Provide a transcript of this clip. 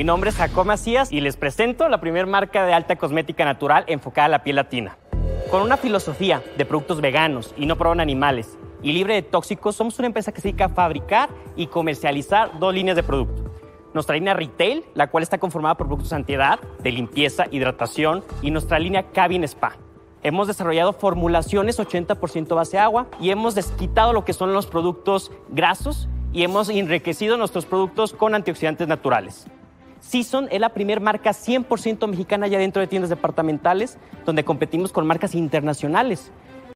Mi nombre es Jacob Macías y les presento la primera marca de alta cosmética natural enfocada a la piel latina. Con una filosofía de productos veganos y no proban animales y libre de tóxicos, somos una empresa que se dedica a fabricar y comercializar dos líneas de producto. Nuestra línea retail, la cual está conformada por productos antiedad, de limpieza, hidratación y nuestra línea Cabin Spa. Hemos desarrollado formulaciones 80% base agua y hemos desquitado lo que son los productos grasos y hemos enriquecido nuestros productos con antioxidantes naturales. Season es la primera marca 100% mexicana ya dentro de tiendas departamentales, donde competimos con marcas internacionales.